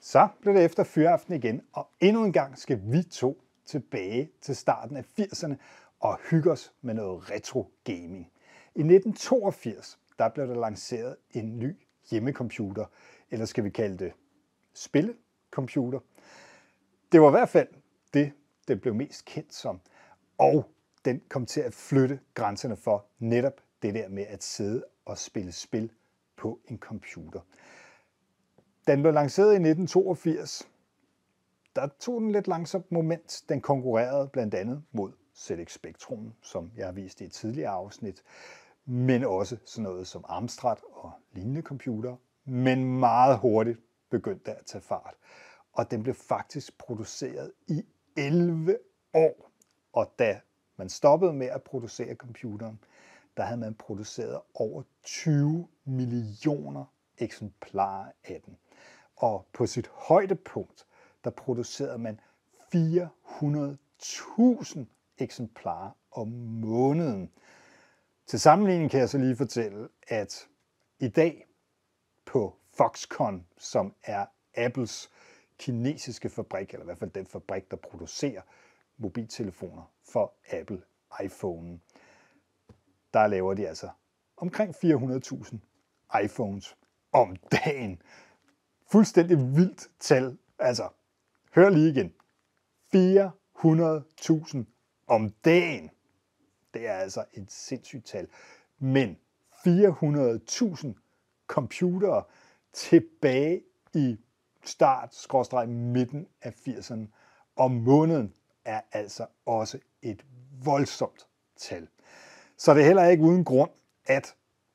Så blev det efter fyraften igen, og endnu en gang skal vi to tilbage til starten af 80'erne og hygge os med noget retro gaming. I 1982 der blev der lanceret en ny hjemmecomputer, eller skal vi kalde det spillecomputer. Det var i hvert fald det, den blev mest kendt som, og den kom til at flytte grænserne for netop det der med at sidde og spille spil på en computer. Den blev lanceret i 1982. Der tog den lidt langsomt moment. Den konkurrerede blandt andet mod ZX Spectrum, som jeg har vist i et tidligere afsnit, men også sådan noget som Amstrad og lignende computer, men meget hurtigt begyndte at tage fart. Og den blev faktisk produceret i 11 år. Og da man stoppede med at producere computeren, der havde man produceret over 20 millioner eksemplarer af den. Og på sit højdepunkt, der producerede man 400.000 eksemplarer om måneden. Til sammenligning kan jeg så lige fortælle, at i dag på Foxconn, som er Apples kinesiske fabrik, eller i hvert fald den fabrik, der producerer mobiltelefoner for Apple iPhone, der laver de altså omkring 400.000 iPhones om dagen. Fuldstændig vildt tal. Altså, hør lige igen. 400.000 om dagen. Det er altså et sindssygt tal. Men 400.000 computere tilbage i start, skråstreg midten af 80'erne om måneden er altså også et voldsomt tal. Så det er heller ikke uden grund, at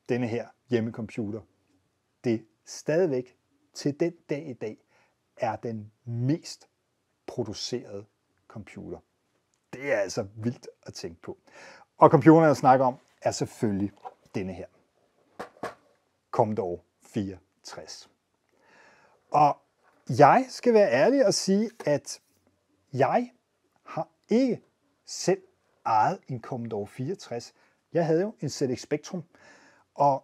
denne her hjemmecomputer, det stadigvæk til den dag i dag er den mest producerede computer. Det er altså vildt at tænke på. Og computeren, jeg snakker om, er selvfølgelig denne her. Commodore 64. Og jeg skal være ærlig og sige, at jeg har ikke selv ejet en Commodore 64. Jeg havde jo en ZX Spectrum, og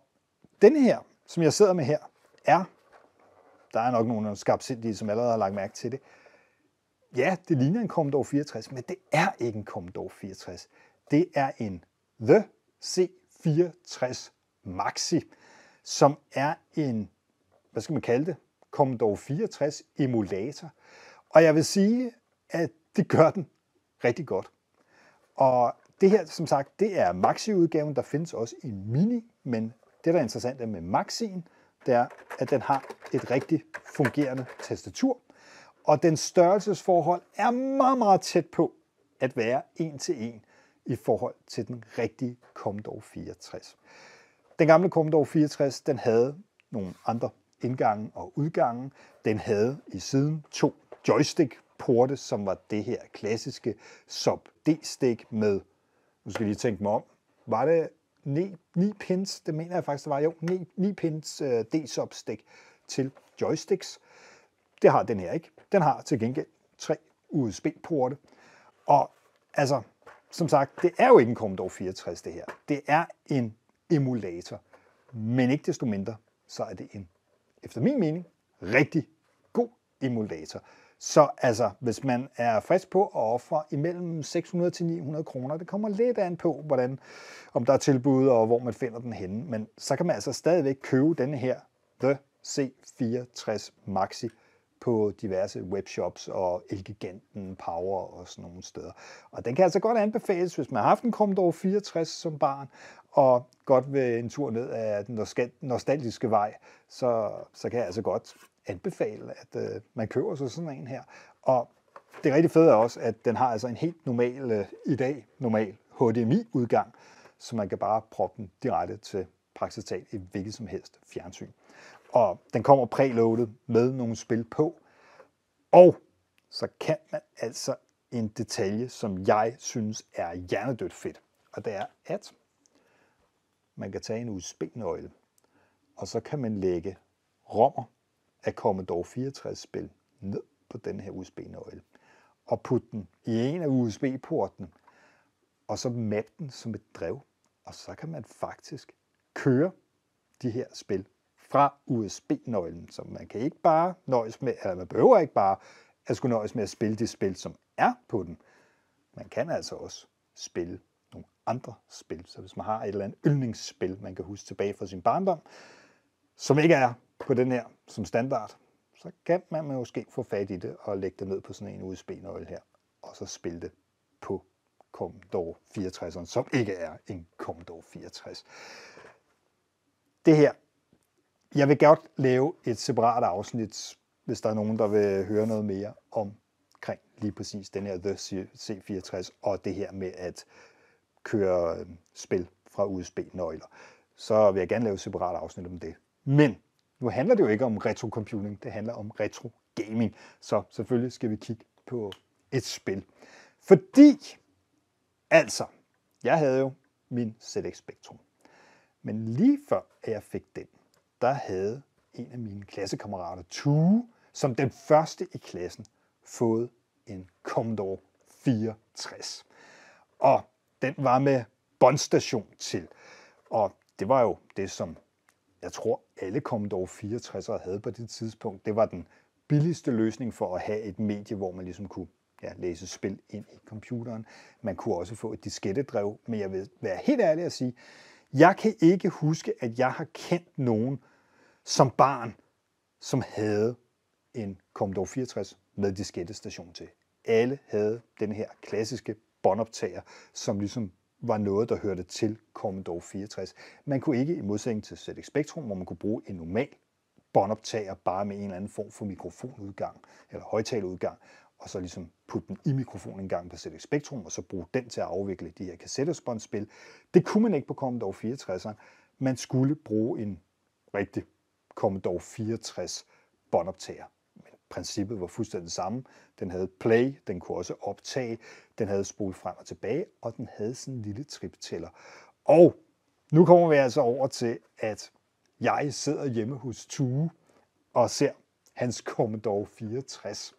den her, som jeg sidder med her, er, der er nok nogle skarpsindige, som allerede har lagt mærke til det, ja, det ligner en Commodore 64, men det er ikke en Commodore 64. Det er en The C64 Maxi, som er en, hvad skal man kalde det, Commodore 64 emulator. Og jeg vil sige, at det gør den rigtig godt. Og det her, som sagt, det er Maxi-udgaven. Der findes også en Mini, men det, der er interessant med Maxien, det er, at den har et rigtig fungerende tastatur. Og den størrelsesforhold er meget, meget tæt på at være en til en i forhold til den rigtige Commodore 64. Den gamle Commodore 64, den havde nogle andre indgange og udgange. Den havde i siden to joystick-porte, som var det her klassiske sub-D-stik med, nu skal jeg lige tænke mig om, var det 9, 9 pins, det mener jeg faktisk, det var jo, 9, 9 pins øh, D-sub-stik til joysticks. Det har den her ikke. Den har til gengæld tre USB-porte. Og altså, som sagt, det er jo ikke en Commodore 64 det her. Det er en emulator. Men ikke desto mindre, så er det en, efter min mening, rigtig god emulator. Så altså, hvis man er frisk på at ofre imellem 600 til 900 kroner, det kommer lidt an på, hvordan, om der er tilbud og hvor man finder den henne, men så kan man altså stadigvæk købe denne her The C64 Maxi på diverse webshops og Elgiganten, Power og sådan nogle steder. Og den kan altså godt anbefales, hvis man har haft en Commodore 64 som barn, og godt vil en tur ned af den nostalgiske vej, så, så kan jeg altså godt anbefale, at øh, man køber sig sådan en her. Og det rigtig fede er også, at den har altså en helt normal, øh, i dag normal HDMI-udgang, så man kan bare proppe den direkte til praktisk talt i hvilket som helst fjernsyn. Og den kommer preloaded med nogle spil på. Og så kan man altså en detalje, som jeg synes er hjernedødt fedt. Og det er, at man kan tage en USB-nøgle, og så kan man lægge rommer af Commodore 64-spil ned på den her USB-nøgle og putte den i en af USB-portene, og så mappe den som et drev, og så kan man faktisk køre de her spil fra USB-nøglen. Så man kan ikke bare nøjes med, eller man behøver ikke bare at skulle nøjes med at spille det spil, som er på den. Man kan altså også spille nogle andre spil. Så hvis man har et eller andet yndlingsspil, man kan huske tilbage fra sin barndom, som ikke er på den her som standard, så kan man måske få fat i det og lægge det ned på sådan en USB-nøgle her, og så spille det på Commodore 64'eren, som ikke er en Commodore 64. Det her, jeg vil godt lave et separat afsnit, hvis der er nogen, der vil høre noget mere omkring lige præcis den her The C64 og det her med at køre øh, spil fra USB-nøgler. Så vil jeg gerne lave et separat afsnit om det. Men nu handler det jo ikke om retrocomputing, det handler om retro gaming. Så selvfølgelig skal vi kigge på et spil. Fordi, altså, jeg havde jo min ZX Spectrum. Men lige før at jeg fik den, der havde en af mine klassekammerater, Tue, som den første i klassen, fået en Commodore 64. Og den var med båndstation til. Og det var jo det, som jeg tror alle Commodore 64'ere havde på det tidspunkt. Det var den billigste løsning for at have et medie, hvor man ligesom kunne ja, læse spil ind i computeren. Man kunne også få et diskettedrev, men jeg vil være helt ærlig at sige, jeg kan ikke huske, at jeg har kendt nogen som barn, som havde en Commodore 64 med diskettestation til. Alle havde den her klassiske båndoptager, som ligesom var noget, der hørte til Commodore 64. Man kunne ikke, i modsætning til ZX Spectrum, hvor man kunne bruge en normal båndoptager bare med en eller anden form for mikrofonudgang eller højtaleudgang, og så ligesom putte den i mikrofonen en gang på ZX Spectrum, og så bruge den til at afvikle de her kassettespåndspil. Det kunne man ikke på Commodore 64. Man skulle bruge en rigtig Commodore 64 båndoptager. Men princippet var fuldstændig det samme. Den havde play, den kunne også optage, den havde spole frem og tilbage, og den havde sådan en lille triptæller. Og nu kommer vi altså over til, at jeg sidder hjemme hos Tue og ser hans Commodore 64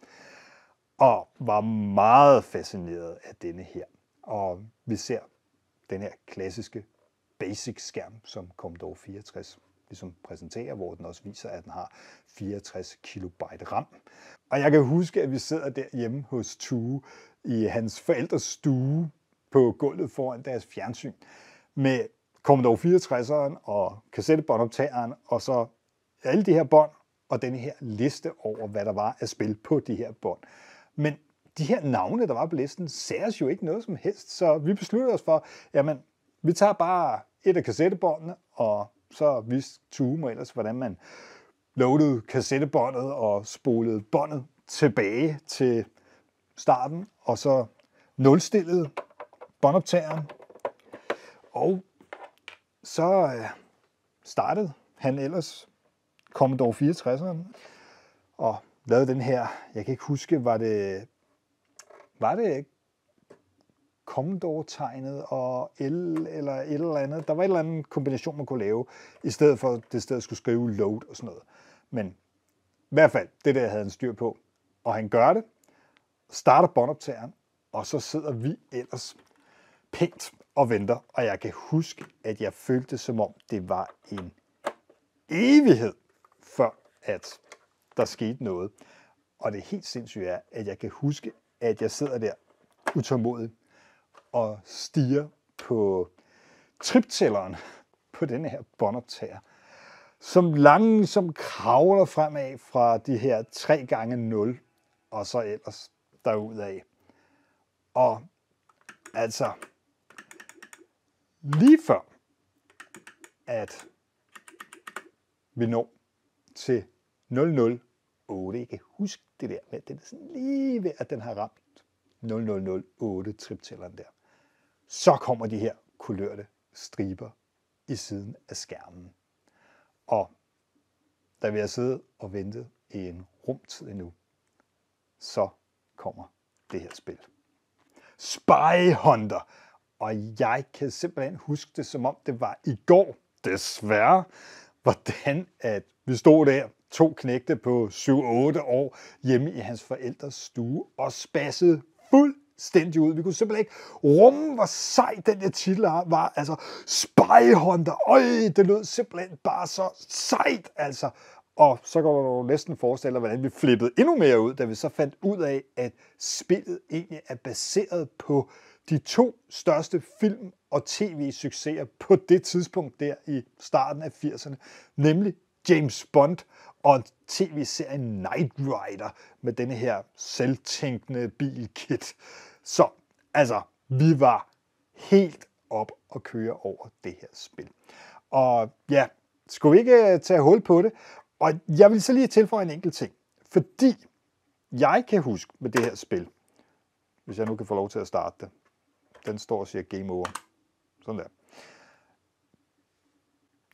og var meget fascineret af denne her. Og vi ser den her klassiske basic-skærm, som Commodore 64 ligesom præsenterer, hvor den også viser, at den har 64 kilobyte RAM. Og jeg kan huske, at vi sidder der hjemme hos Tue i hans forældres stue på gulvet foran deres fjernsyn med Commodore 64'eren og kassettebåndoptageren, og så alle de her bånd og den her liste over, hvad der var at spille på de her bånd. Men de her navne, der var på listen, sagde os jo ikke noget som helst, så vi besluttede os for, jamen, vi tager bare et af kassettebåndene, og så vidste Tue mig ellers, hvordan man loadede kassettebåndet og spolede båndet tilbage til starten, og så nulstillede båndoptageren. Og så øh, startede han ellers Commodore 64'eren og lavede den her, jeg kan ikke huske, var det, var det Commodore-tegnet og L eller et eller andet. Der var en eller anden kombination, man kunne lave, i stedet for at det stedet skulle skrive load og sådan noget. Men i hvert fald, det der havde han styr på. Og han gør det, starter båndoptageren, og så sidder vi ellers pænt og venter. Og jeg kan huske, at jeg følte som om, det var en evighed, før at der skete noget. Og det helt sindssygt er, at jeg kan huske, at jeg sidder der utålmodig og stiger på triptælleren på den her båndoptager, som langsomt kravler fremad fra de her 3 gange 0 og så ellers derudad. Og altså, lige før, at vi når til 008. Jeg kan huske det der med, det er sådan lige ved, at den har ramt 0008 triptælleren der. Så kommer de her kulørte striber i siden af skærmen. Og da vi har siddet og ventet i en rumtid endnu, så kommer det her spil. Spy Hunter. Og jeg kan simpelthen huske det, som om det var i går, desværre, hvordan at vi stod der, to knægte på 7-8 år, hjemme i hans forældres stue og spassede fuld fuldstændig ud. Vi kunne simpelthen ikke rumme, hvor sej den der titel var. Altså, Spy Hunter, øj, det lød simpelthen bare så sejt, altså. Og så kan du næsten forestille dig, hvordan vi flippede endnu mere ud, da vi så fandt ud af, at spillet egentlig er baseret på de to største film- og tv-succeser på det tidspunkt der i starten af 80'erne, nemlig James Bond og tv-serien Night Rider med denne her selvtænkende bilkit. Så altså, vi var helt op og køre over det her spil. Og ja, skulle vi ikke øh, tage hul på det? Og jeg vil så lige tilføje en enkelt ting. Fordi jeg kan huske med det her spil, hvis jeg nu kan få lov til at starte det. Den står og siger game over. Sådan der.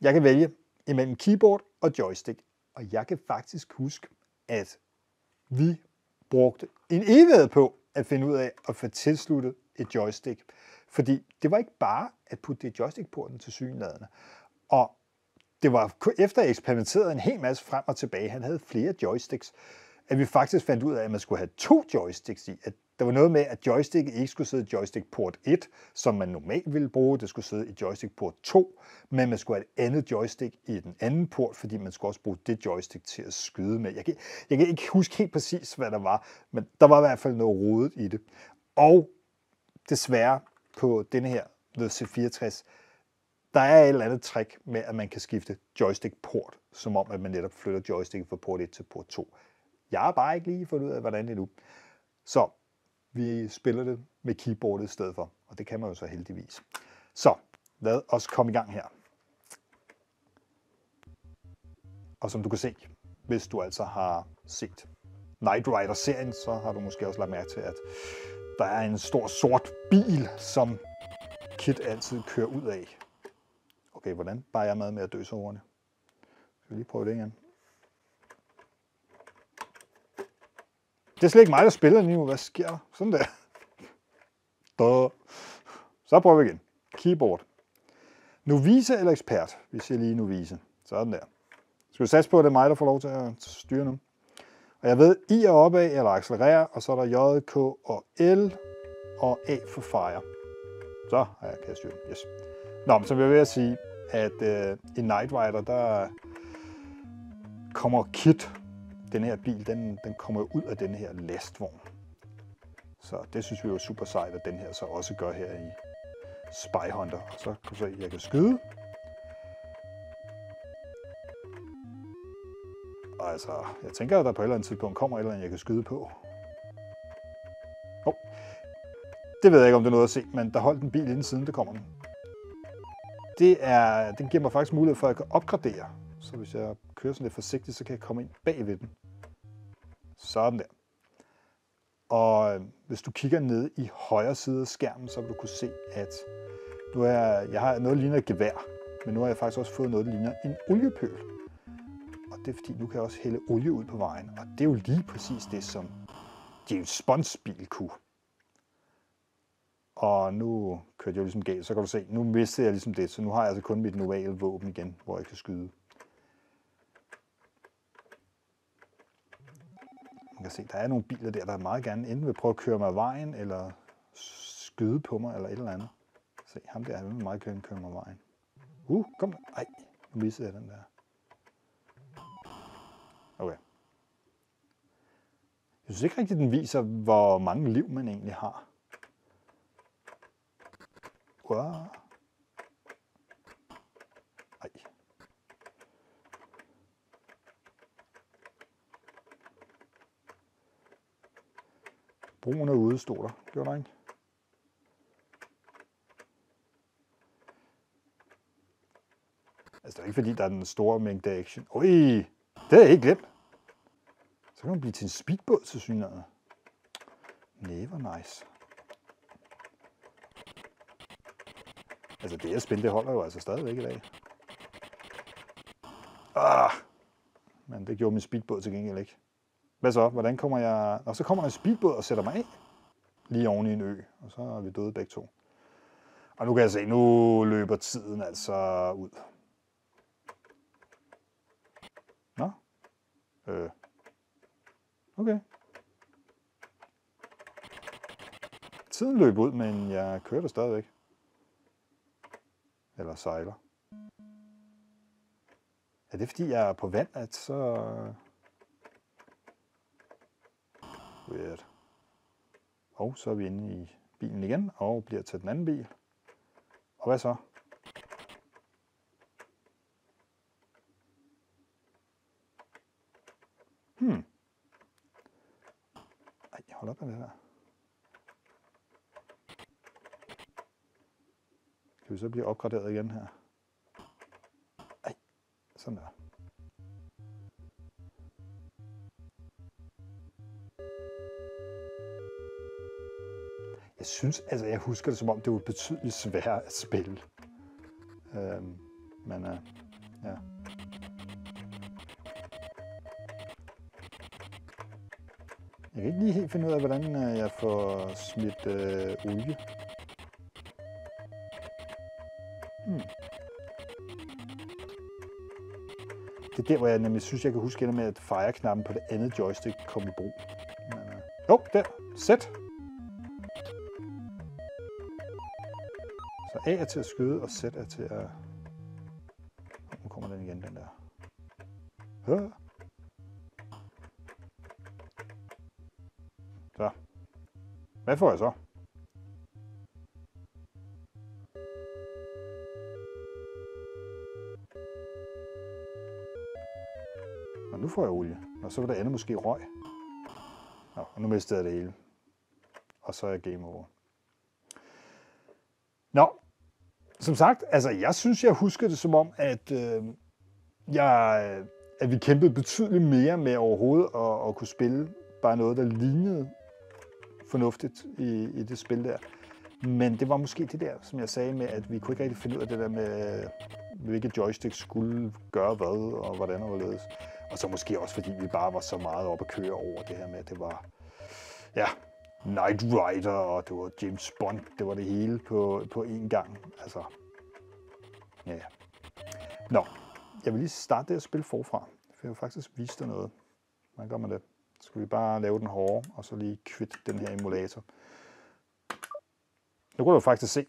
Jeg kan vælge imellem keyboard og joystick. Og jeg kan faktisk huske, at vi brugte en evighed på at finde ud af at få tilsluttet et joystick. Fordi det var ikke bare at putte det på den til synladende. Og det var efter jeg eksperimenteret en hel masse frem og tilbage, han havde flere joysticks, at vi faktisk fandt ud af, at man skulle have to joysticks i. At der var noget med, at joystick ikke skulle sidde i joystick port 1, som man normalt ville bruge. Det skulle sidde i joystick port 2, men man skulle have et andet joystick i den anden port, fordi man skulle også bruge det joystick til at skyde med. Jeg kan, jeg kan ikke huske helt præcis, hvad der var, men der var i hvert fald noget rodet i det. Og desværre på denne her The C64, der er et eller andet trick med, at man kan skifte joystick-port, som om, at man netop flytter joystick fra port 1 til port 2. Jeg har bare ikke lige fundet ud af, hvordan det er nu. Så vi spiller det med keyboardet i stedet for, og det kan man jo så heldigvis. Så lad os komme i gang her. Og som du kan se, hvis du altså har set Night Rider-serien, så har du måske også lagt mærke til, at der er en stor sort bil, som Kit altid kører ud af. Okay, hvordan bare jeg med med at døse ordene? Skal vi lige prøve det igen? Det er slet ikke mig, der spiller lige nu. Hvad sker der? Sådan der. Da. Så prøver vi igen. Keyboard. Novice eller ekspert? Vi siger lige novice. Sådan der. Skal vi satse på, at det er mig, der får lov til at styre nu? Og jeg ved, I er opad eller accelererer, og så er der J, K og L og A for fire. Så har jeg kan styre Yes. Nå, men som jeg vil at sige, at øh, i Night Rider, der kommer Kit den her bil, den, den kommer ud af den her lastvogn. Så det synes vi er super sejt, at den her så også gør her i Spy Hunter. Og så kan du se, at jeg kan skyde. Og altså, jeg tænker, at der på et eller andet tidspunkt kommer et eller andet, jeg kan skyde på. Oh. Det ved jeg ikke, om det er noget at se, men der holdt en bil inden siden, det kommer den. Det er, den giver mig faktisk mulighed for, at jeg kan opgradere så hvis jeg kører sådan lidt forsigtigt, så kan jeg komme ind bag ved den. Sådan der. Og øh, hvis du kigger ned i højre side af skærmen, så vil du kunne se, at nu er, jeg har noget, der ligner et gevær, men nu har jeg faktisk også fået noget, der ligner en oliepøl. Og det er fordi, nu kan jeg også hælde olie ud på vejen. Og det er jo lige præcis det, som James Bonds bil kunne. Og nu kørte jeg jo ligesom galt, så kan du se, nu mistede jeg ligesom det, så nu har jeg altså kun mit normale våben igen, hvor jeg kan skyde. Man kan se, der er nogle biler der, der meget gerne enten vil prøve at køre mig af vejen, eller skyde på mig, eller et eller andet. Se, ham der, han vil meget gerne køre mig af vejen. Uh, kom. Ej, nu missede jeg den der. Okay. Jeg synes ikke rigtigt, den viser, hvor mange liv man egentlig har. Wow. Broen er ude, stod der. Gjorde der ikke? Altså, det er ikke fordi, der er den store mængde action. Ui, det er jeg ikke glemt. Så kan man blive til en speedbåd til synligheden. Never nice. Altså, det her spil, det holder jo altså stadigvæk i dag. Ah, men det gjorde min speedbåd til gengæld ikke. Hvad så? Hvordan kommer jeg... Og så kommer der en speedbåd og sætter mig af lige oven i en ø, og så er vi døde begge to. Og nu kan jeg se, nu løber tiden altså ud. Nå? Øh. Okay. Tiden løb ud, men jeg kører der stadigvæk. Eller sejler. Er det fordi, jeg er på vand, at så... Weird. Og så er vi inde i bilen igen, og bliver til den anden bil. Og hvad så? Hmm. Ej, hold op med det her. Kan vi så blive opgraderet igen her? Ej, sådan der. Jeg synes, altså jeg husker det som om, det var betydeligt sværere at spille. Øhm, men øh, ja. Jeg kan ikke lige helt finde ud af, hvordan øh, jeg får smidt øh, olie. Hmm. Det er der, hvor jeg nemlig synes, jeg kan huske med, at fire-knappen på det andet joystick kom i brug. Men, øh, jo, der. Sæt. Så A er til at skyde, og Z er til at... Nu kommer den igen, den der. Hør. Så. Hvad får jeg så? Og nu får jeg olie. Og så var der andet måske røg. Nå, og nu mistede jeg det hele. Og så er jeg game over. Nå, som sagt, altså jeg synes, jeg husker det som om, at, øh, jeg, øh, at vi kæmpede betydeligt mere med overhovedet at, at kunne spille bare noget, der lignede fornuftigt i, i det spil der. Men det var måske det der, som jeg sagde med, at vi kunne ikke rigtig finde ud af det der med, øh, hvilke joystick skulle gøre hvad, og hvordan og hvorledes. Og så måske også, fordi vi bare var så meget op at køre over det her med, at det var, ja, Knight Rider, og det var James Bond, det var det hele på, på én gang. Altså, ja. Nå, jeg vil lige starte det at spille forfra, for jeg vil faktisk vise dig noget. Hvordan gør man det? Skal vi bare lave den hårde, og så lige kvitte den her emulator. Nu kan du faktisk se,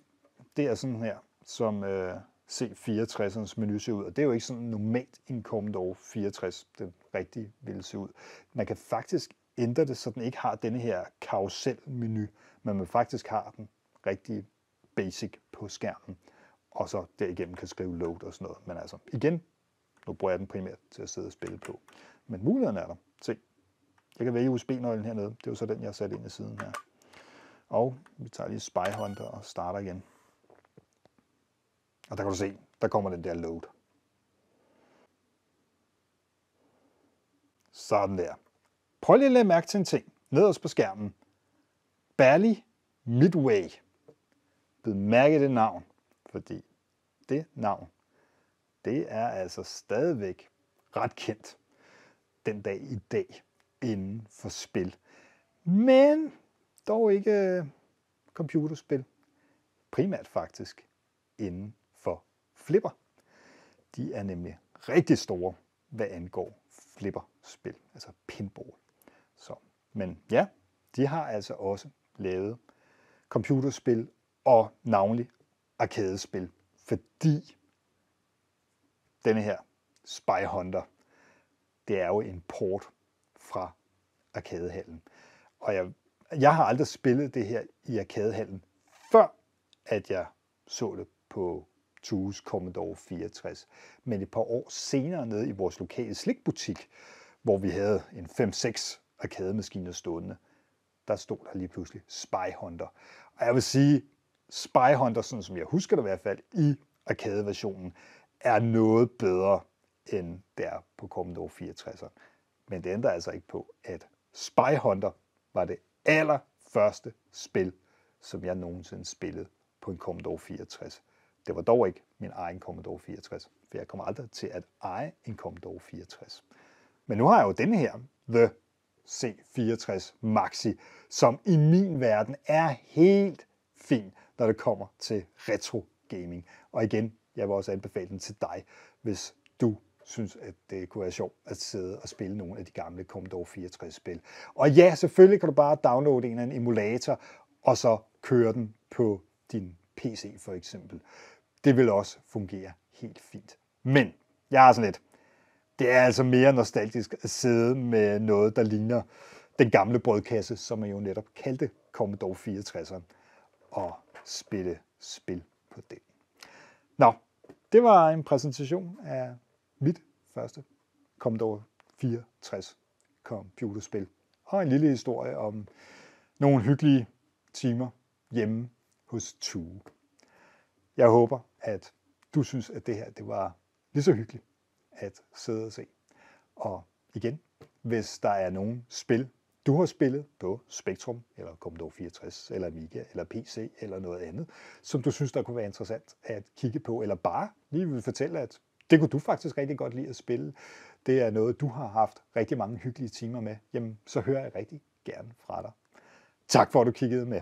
det er sådan her, som øh, C64'ernes menu ser ud. Og det er jo ikke sådan normalt en Commodore 64, den rigtige ville se ud. Man kan faktisk ændre det, så den ikke har denne her karusel-menu, men man faktisk har den rigtig basic på skærmen, og så derigennem kan skrive load og sådan noget. Men altså, igen, nu bruger jeg den primært til at sidde og spille på. Men muligheden er der. Se, jeg kan vælge USB-nøglen hernede. Det er jo så den, jeg har sat ind i siden her. Og vi tager lige Spy Hunter og starter igen. Og der kan du se, der kommer den der load. Sådan der. Prøv lige at lægge mærke til en ting. Nederst på skærmen. Bally Midway. Bemærke det navn, fordi det navn, det er altså stadigvæk ret kendt den dag i dag inden for spil. Men dog ikke øh, computerspil. Primært faktisk inden for flipper. De er nemlig rigtig store, hvad angår flipperspil, altså pinball. Så, men ja, de har altså også lavet computerspil og navnlig arkadespil, fordi denne her Spy Hunter, det er jo en port fra arkadehallen. Og jeg, jeg har aldrig spillet det her i arkadehallen, før at jeg så det på Tues Commodore 64. Men et par år senere nede i vores lokale slikbutik, hvor vi havde en 5-6 arkademaskiner stående, der stod der lige pludselig Spy Hunter. Og jeg vil sige, Spy Hunter, sådan som jeg husker det i hvert fald, i arcade-versionen, er noget bedre end der på Commodore 64. Men det ændrer altså ikke på, at Spy Hunter var det allerførste spil, som jeg nogensinde spillede på en Commodore 64. Det var dog ikke min egen Commodore 64, for jeg kommer aldrig til at eje en Commodore 64. Men nu har jeg jo denne her, The C64 Maxi, som i min verden er helt fin, når det kommer til retro gaming. Og igen, jeg vil også anbefale den til dig, hvis du synes, at det kunne være sjovt at sidde og spille nogle af de gamle Commodore 64-spil. Og ja, selvfølgelig kan du bare downloade en eller anden emulator, og så køre den på din PC for eksempel. Det vil også fungere helt fint. Men jeg har sådan lidt, det er altså mere nostalgisk at sidde med noget, der ligner den gamle brødkasse, som man jo netop kaldte Commodore 64'eren, og spille spil på den. Nå, det var en præsentation af mit første Commodore 64 computerspil. Og en lille historie om nogle hyggelige timer hjemme hos Tue. Jeg håber, at du synes, at det her det var lige så hyggeligt at sidde og se. Og igen, hvis der er nogen spil, du har spillet på Spectrum, eller Commodore 64, eller Amiga, eller PC, eller noget andet, som du synes, der kunne være interessant at kigge på, eller bare lige vil fortælle, at det kunne du faktisk rigtig godt lide at spille, det er noget, du har haft rigtig mange hyggelige timer med, jamen så hører jeg rigtig gerne fra dig. Tak for, at du kiggede med.